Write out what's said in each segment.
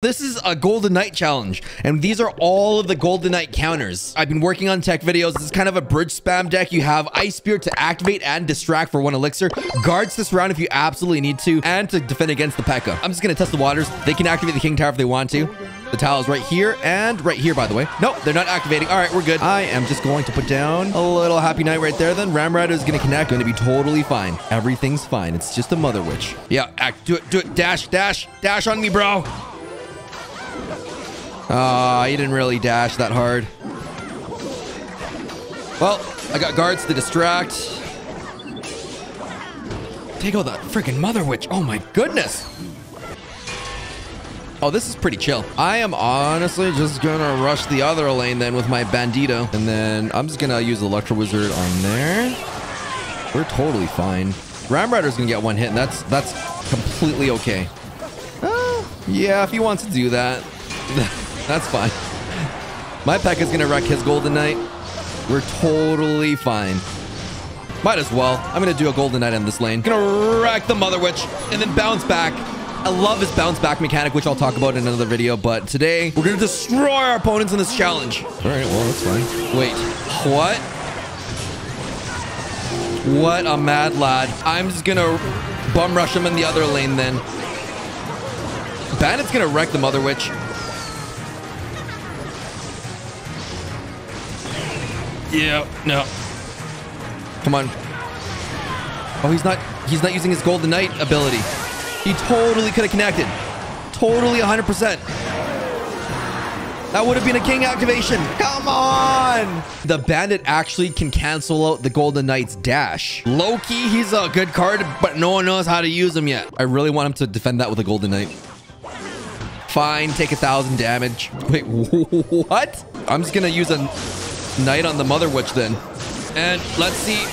This is a Golden Knight challenge, and these are all of the Golden Knight counters. I've been working on tech videos. This is kind of a bridge spam deck. You have Ice Spirit to activate and distract for one elixir, guards this round if you absolutely need to, and to defend against the P.E.K.K.A. I'm just going to test the waters. They can activate the King Tower if they want to. The tile is right here and right here, by the way. Nope, they're not activating. All right, we're good. I am just going to put down a little Happy Knight right there. Then Ram Rider is going to connect. Going to be totally fine. Everything's fine. It's just a Mother Witch. Yeah, act. Do it. Do it. Dash. Dash. Dash on me, bro. Ah, uh, he didn't really dash that hard. Well, I got guards to distract. Take out the freaking Mother Witch. Oh my goodness. Oh, this is pretty chill. I am honestly just gonna rush the other lane then with my Bandito. And then I'm just gonna use Electro Wizard on there. We're totally fine. Ram Rider's gonna get one hit, and that's that's completely okay. Uh, yeah, if he wants to do that. That's fine. My pack is going to wreck his Golden Knight. We're totally fine. Might as well. I'm going to do a Golden Knight in this lane. Going to wreck the Mother Witch and then bounce back. I love his bounce back mechanic, which I'll talk about in another video. But today, we're going to destroy our opponents in this challenge. All right, well, that's fine. Wait, what? What a mad lad. I'm just going to bum rush him in the other lane then. Bandit's going to wreck the Mother Witch. Yeah, no. Come on. Oh, he's not he's not using his Golden Knight ability. He totally could have connected. Totally 100%. That would have been a king activation. Come on. The bandit actually can cancel out the Golden Knight's dash. Loki, he's a good card, but no one knows how to use him yet. I really want him to defend that with a Golden Knight. Fine, take a thousand damage. Wait, what? I'm just gonna use a Knight on the Mother Witch then. And let's see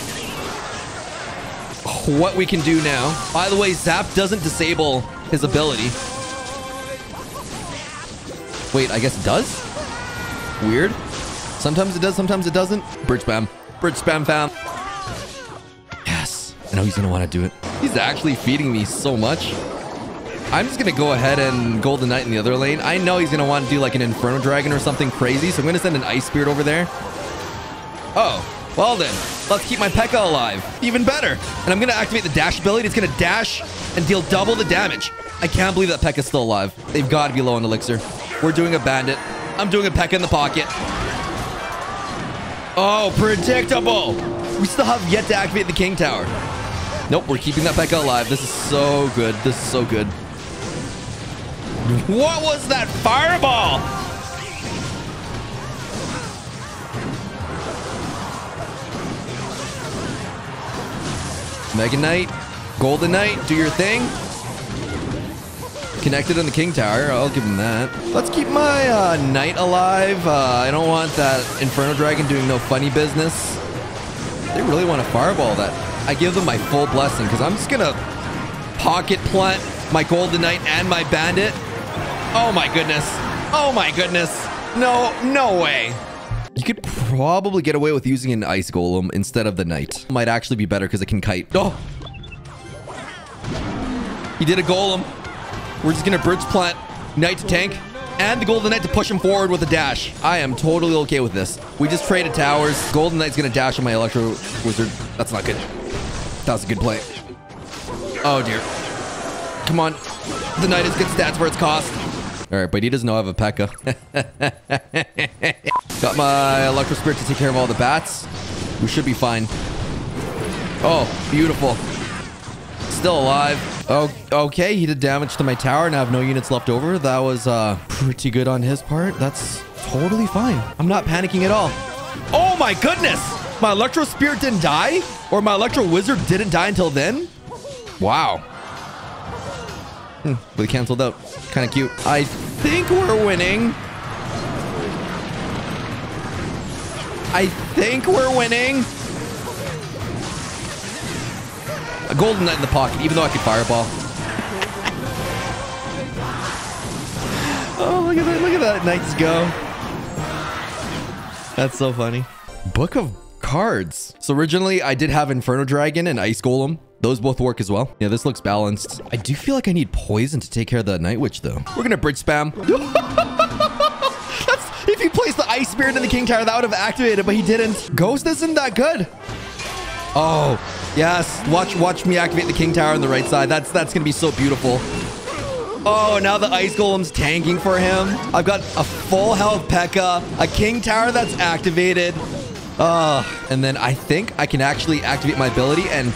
what we can do now. By the way, Zap doesn't disable his ability. Wait, I guess it does? Weird. Sometimes it does, sometimes it doesn't. Bridge spam. Bridge spam fam. Yes. I know he's going to want to do it. He's actually feeding me so much. I'm just going to go ahead and Golden Knight in the other lane. I know he's going to want to do like an Inferno Dragon or something crazy, so I'm going to send an Ice Spirit over there. Oh, well then, let's keep my P.E.K.K.A. alive. Even better. And I'm going to activate the dash ability. It's going to dash and deal double the damage. I can't believe that P.E.K.K.A. is still alive. They've got to be low on elixir. We're doing a bandit. I'm doing a P.E.K.K.A. in the pocket. Oh, predictable. We still have yet to activate the King Tower. Nope, we're keeping that P.E.K.K.A. alive. This is so good. This is so good. What was that fireball? Mega Knight, Golden Knight, do your thing. Connected on the King Tower. I'll give him that. Let's keep my uh, Knight alive. Uh, I don't want that Inferno Dragon doing no funny business. They really want to fireball that. I give them my full blessing because I'm just going to pocket plant my Golden Knight and my Bandit. Oh my goodness. Oh my goodness. No, no way. Could probably get away with using an ice golem instead of the knight. Might actually be better because it can kite. Oh! He did a golem. We're just going to bridge plant knight to tank and the golden knight to push him forward with a dash. I am totally okay with this. We just traded towers. Golden knight's going to dash on my electro wizard. That's not good. That was a good play. Oh, dear. Come on. The knight has good stats for its cost. All right, but he doesn't know I have a P.E.K.K.A. Got my Electro Spirit to take care of all the bats. We should be fine. Oh, beautiful. Still alive. Oh, okay. He did damage to my tower and I have no units left over. That was uh, pretty good on his part. That's totally fine. I'm not panicking at all. Oh my goodness. My Electro Spirit didn't die? Or my Electro Wizard didn't die until then? Wow. Hmm, but he canceled out. Kind of cute. I think we're winning. I think we're winning. A golden knight in the pocket, even though I could fireball. oh, look at that. Look at that. Knights go. That's so funny. Book of cards. So originally I did have Inferno Dragon and Ice Golem. Those both work as well. Yeah, this looks balanced. I do feel like I need poison to take care of the Night Witch, though. We're gonna bridge spam. If he placed the Ice Spirit in the King Tower, that would have activated, but he didn't. Ghost isn't that good. Oh, yes. Watch watch me activate the King Tower on the right side. That's that's gonna be so beautiful. Oh, now the Ice Golem's tanking for him. I've got a full health P.E.K.K.A, a King Tower that's activated. Uh, and then I think I can actually activate my ability and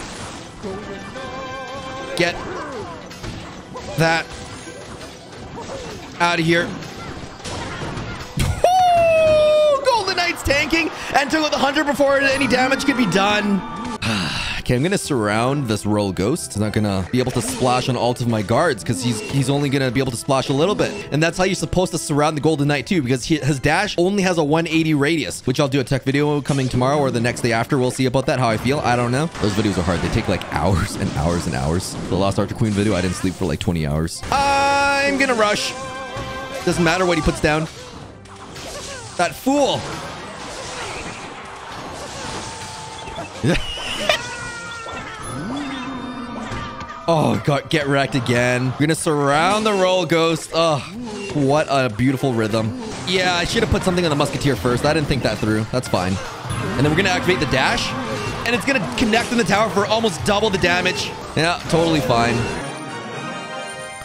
get that out of here. Golden Knight's tanking and took out the Hunter before any damage could be done. Okay, I'm gonna surround this Royal Ghost. He's not gonna be able to splash on all of my guards because he's he's only gonna be able to splash a little bit. And that's how you're supposed to surround the Golden Knight too, because he, his dash only has a 180 radius, which I'll do a tech video coming tomorrow or the next day after. We'll see about that, how I feel. I don't know. Those videos are hard. They take like hours and hours and hours. The Lost Archer Queen video, I didn't sleep for like 20 hours. I'm gonna rush. Doesn't matter what he puts down. That fool. Oh, God, get wrecked again. We're gonna surround the Royal Ghost. Oh, what a beautiful rhythm. Yeah, I should have put something on the Musketeer first. I didn't think that through. That's fine. And then we're gonna activate the dash. And it's gonna connect in the tower for almost double the damage. Yeah, totally fine.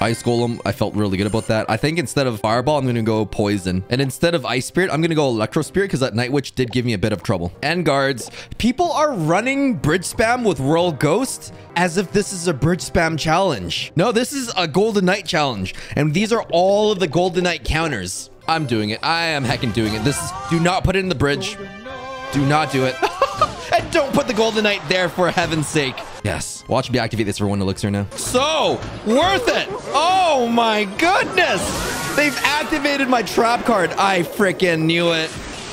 Ice Golem, I felt really good about that. I think instead of Fireball, I'm going to go Poison. And instead of Ice Spirit, I'm going to go Electro Spirit because that Night Witch did give me a bit of trouble. And guards, people are running bridge spam with Royal Ghost as if this is a bridge spam challenge. No, this is a Golden Knight challenge. And these are all of the Golden Knight counters. I'm doing it. I am heckin' doing it. This is, do not put it in the bridge. Do not do it. and don't put the Golden Knight there for heaven's sake. Yes. Watch me activate this for one elixir now. So worth it. Oh my goodness. They've activated my trap card. I freaking knew it.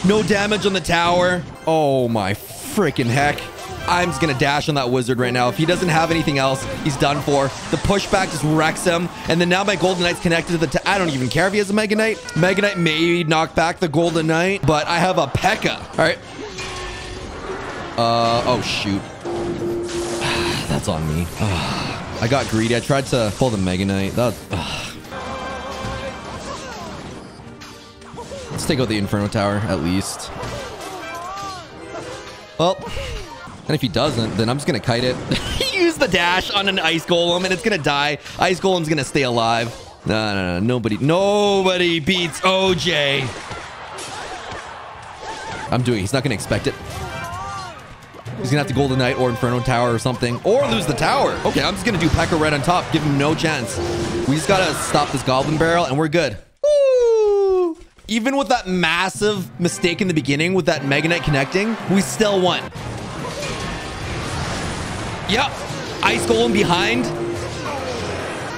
No damage on the tower. Oh my freaking heck. I'm just gonna dash on that wizard right now. If he doesn't have anything else, he's done for. The pushback just wrecks him. And then now my Golden Knight's connected to the... I don't even care if he has a Mega Knight. Mega Knight may knock back the Golden Knight, but I have a P.E.K.K.A. All right. Uh, oh, shoot. That's on me. I got greedy. I tried to pull the Mega Knight. That... Let's take out the Inferno Tower, at least. Well... And if he doesn't, then I'm just going to kite it. Use the dash on an Ice Golem, and it's going to die. Ice Golem's going to stay alive. No, no, no. Nobody, nobody beats OJ. I'm doing He's not going to expect it. He's going to have to Golden Knight or Inferno Tower or something. Or lose the tower. Okay, I'm just going to do P.E.K.K.A right on top. Give him no chance. We just got to stop this Goblin Barrel, and we're good. Even with that massive mistake in the beginning with that Mega Knight connecting, we still won. Yep. Ice Golem behind.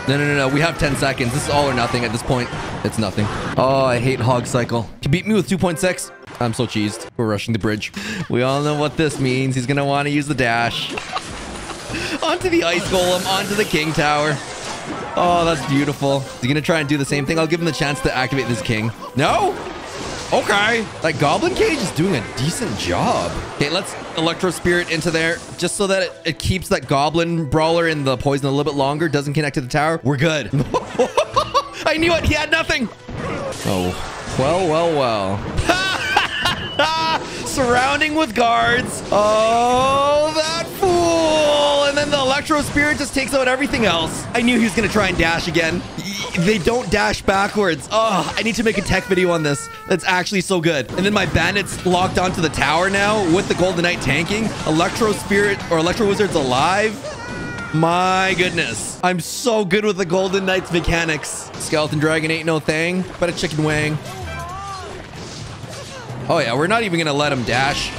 No, no, no, no. We have 10 seconds. This is all or nothing at this point. It's nothing. Oh, I hate Hog Cycle. Can beat me with 2.6. I'm so cheesed. We're rushing the bridge. We all know what this means. He's going to want to use the dash. onto the Ice Golem. Onto the King Tower. Oh, that's beautiful. Is he going to try and do the same thing? I'll give him the chance to activate this King. No? Okay. That Goblin Cage is doing a decent job. Okay, let's Electro Spirit into there just so that it, it keeps that Goblin Brawler in the poison a little bit longer. Doesn't connect to the tower. We're good. I knew it. He had nothing. Oh, well, well, well. Surrounding with guards. Oh, that fool. And then the Electro Spirit just takes out everything else. I knew he was going to try and dash again. They don't dash backwards. Oh, I need to make a tech video on this. That's actually so good. And then my bandits locked onto the tower now with the Golden Knight tanking. Electro Spirit or Electro Wizard's alive. My goodness. I'm so good with the Golden Knight's mechanics. Skeleton Dragon ain't no thing, but a chicken wing. Oh yeah, we're not even gonna let him dash.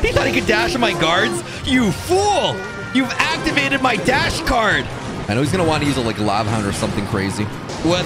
he thought he could dash my guards? You fool! You've activated my dash card! I know he's gonna want to use a like Lava Hound or something crazy. What?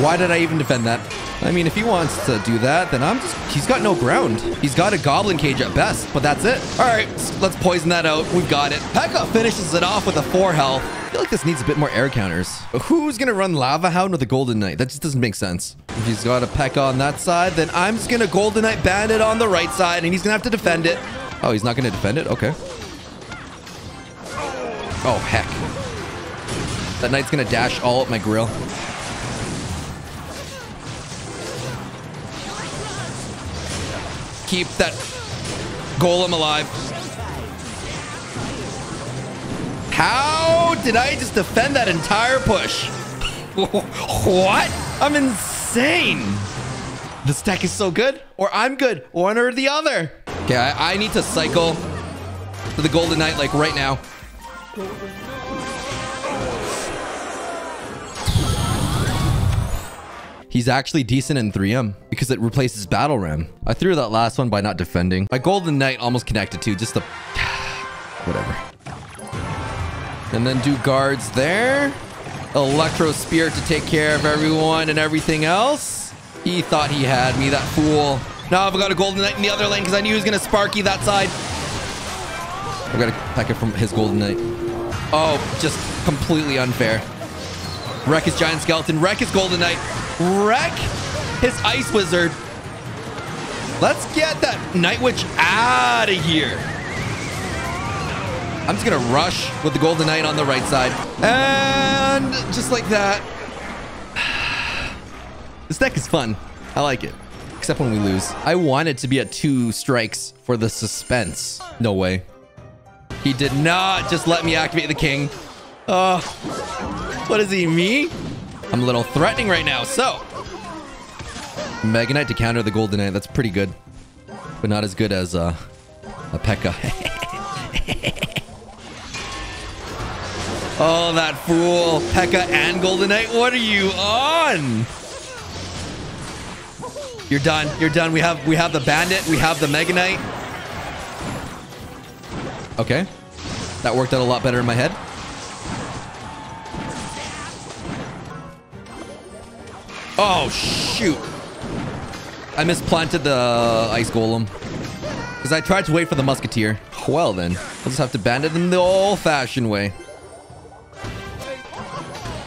Why did I even defend that? I mean, if he wants to do that, then I'm just... He's got no ground. He's got a Goblin Cage at best, but that's it. All right, let's poison that out. We've got it. P.E.K.K.A finishes it off with a 4 health. I feel like this needs a bit more air counters. Who's going to run Lava Hound with a Golden Knight? That just doesn't make sense. If he's got a P.E.K.K.A on that side, then I'm just going to Golden Knight Bandit on the right side, and he's going to have to defend it. Oh, he's not going to defend it? Okay. Oh, heck. That Knight's going to dash all up my grill. Keep that golem alive. How did I just defend that entire push? what? I'm insane. This deck is so good, or I'm good, one or the other. Okay, I, I need to cycle to the Golden Knight like right now. He's actually decent in 3M because it replaces Battle Ram. I threw that last one by not defending. My Golden Knight almost connected to just the... Whatever. And then do guards there. Electro Spirit to take care of everyone and everything else. He thought he had me, that fool. Now I've got a Golden Knight in the other lane because I knew he was going to Sparky that side. I've got to pack it from his Golden Knight. Oh, just completely unfair. Wreck his Giant Skeleton. Wreck his Golden Knight. Wreck his Ice Wizard. Let's get that Night Witch out of here. I'm just going to rush with the Golden Knight on the right side. And just like that. This deck is fun. I like it. Except when we lose. I wanted to be at two strikes for the suspense. No way. He did not just let me activate the king. Oh, what is he, me? I'm a little threatening right now, so. Mega Knight to counter the Golden Knight. That's pretty good. But not as good as uh, a P.E.K.K.A. oh, that fool. P.E.K.K.A and Golden Knight. What are you on? You're done. You're done. We have we have the Bandit. We have the Mega Knight. Okay. That worked out a lot better in my head. Oh, shoot. I misplanted the Ice Golem. Because I tried to wait for the Musketeer. Well, then. I'll just have to bandit them the old-fashioned way.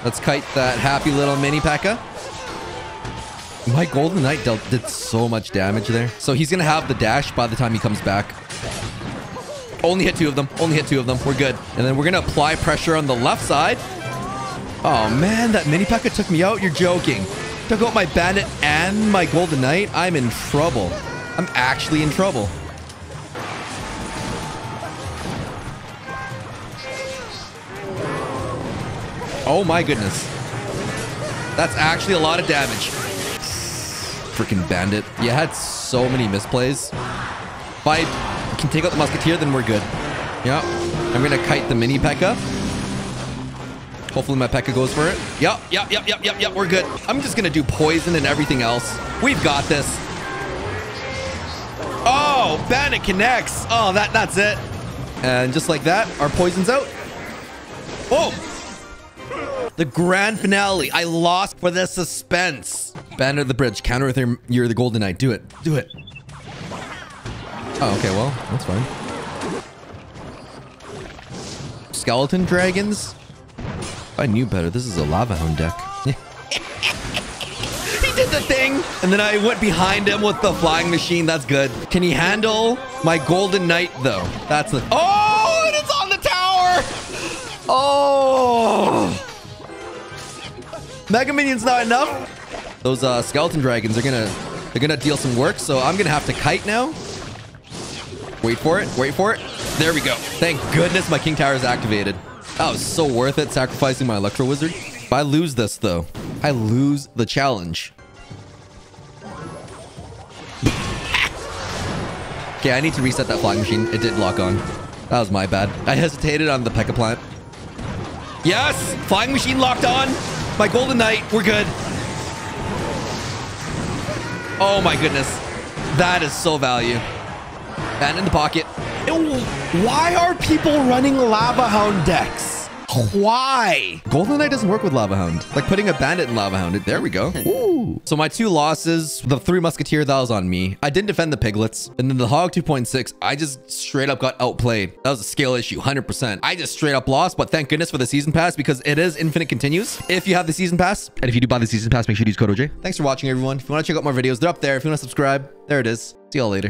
Let's kite that happy little mini P.E.K.K.A. My Golden Knight dealt, did so much damage there. So he's going to have the dash by the time he comes back. Only hit two of them. Only hit two of them. We're good. And then we're going to apply pressure on the left side. Oh, man. That mini P.E.K.K.A took me out. You're joking. Took out my Bandit and my Golden Knight. I'm in trouble. I'm actually in trouble. Oh, my goodness. That's actually a lot of damage freaking bandit. You had so many misplays. If I can take out the musketeer, then we're good. Yep. I'm gonna kite the mini P.E.K.K.A. Hopefully my P.E.K.K.A goes for it. Yep, yep, yep, yep, yep, yep, we're good. I'm just gonna do poison and everything else. We've got this. Oh, bandit connects. Oh, that that's it. And just like that, our poison's out. Oh! The grand finale. I lost for the suspense. Banner the bridge. Counter with your, you're the golden knight. Do it. Do it. Oh, okay. Well, that's fine. Skeleton dragons? I knew better. This is a lava hound deck. he did the thing. And then I went behind him with the flying machine. That's good. Can he handle my golden knight, though? That's the... Oh, and it's on the tower. Oh. Mega Minion's not enough. Those uh, skeleton dragons are gonna they're gonna deal some work, so I'm gonna have to kite now. Wait for it, wait for it. There we go. Thank goodness my King Tower is activated. That was so worth it, sacrificing my Electro Wizard. If I lose this, though, I lose the challenge. okay, I need to reset that flying machine. It did lock on. That was my bad. I hesitated on the P.E.K.K.A plant. Yes! Flying machine locked on! My Golden Knight, we're good. Oh my goodness. That is so value. Band in the pocket. Why are people running Lava Hound decks? Why? Golden Knight doesn't work with Lava Hound. Like putting a bandit in Lava Hound. There we go. Hmm. Ooh. So my two losses, the three musketeer, that was on me. I didn't defend the piglets. And then the hog 2.6, I just straight up got outplayed. That was a skill issue, 100%. I just straight up lost, but thank goodness for the season pass because it is infinite continues if you have the season pass. And if you do buy the season pass, make sure you use code OJ. Thanks for watching, everyone. If you want to check out more videos, they're up there. If you want to subscribe, there it is. See y'all later.